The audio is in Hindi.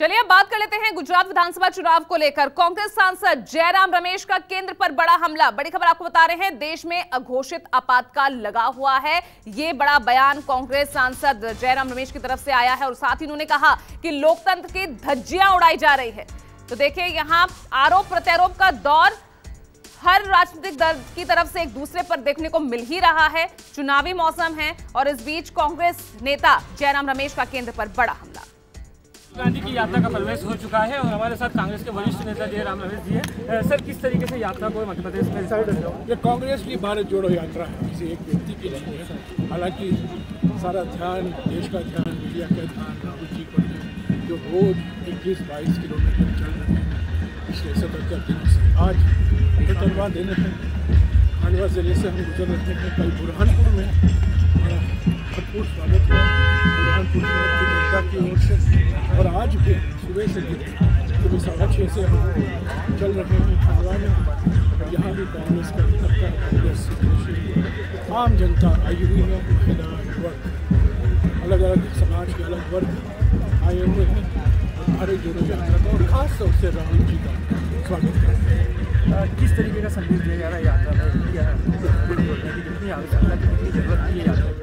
चलिए अब बात कर लेते हैं गुजरात विधानसभा चुनाव को लेकर। कांग्रेस सांसद जयराम रमेश का केंद्र पर बड़ा हमला। बड़ी खबर आपको बता रहे हैं, देश में अघोषित आपातकाल लगा हुआ है। ये बड़ा बयान कांग्रेस सांसद जयराम रमेश की तरफ़ से आया है और साथ ही उन्होंने कहा कि लोकतंत्र की धज्जियाँ उड़ाई जा रही है। तो देखिए, यहाँ आरोप प्रत्यारोप का दौर हर राजनीतिक दल की तरफ़ से एक दूसरे पर देखने को मिल ही रहा है। चुनावी मौसम है और इस बीच कांग्रेस नेता जयराम रमेश का केंद्र पर बड़ा हमला। गांधी की यात्रा का प्रवेश हो चुका है और हमारे साथ कांग्रेस के वरिष्ठ नेता जी राम रमेश जी है। सर, किस तरीके से यात्रा को मध्य प्रदेश में ये कांग्रेस की भारत जोड़ो यात्रा है। किसी एक व्यक्ति की नहीं है। हालाँकि सारा ध्यान, देश का ध्यान, मीडिया का ध्यान, राहुल जी पर जो रोज इक्कीस, बाईस किलोमीटर चल रहे हैं, पिछले सतहत्तर दिनों से। आज तलवा देने हैं खांडवा ज़िले से हम गुजर रहे हैं, कल बुरहानपुर में। भरपूर स्वागत की ओर से और आज भी सुबह से सुबह साढ़े छः से हम चल रहे हैं खंडवा में यहाँ भी कांग्रेस का तबका कांग्रेस आम जनता आई हुई है वर्ग। अलग अलग समाज के अलग वर्ग आए हुए हैं। भारत जोड़ो यात्रा का और खास तौर से राहुल जी का स्वागत करते हैं। किस तरीके का संदेश दिया जा रहा है यात्रा में? है कितनी आवश्यकता कितनी ज़रूरत की है यात्रा की?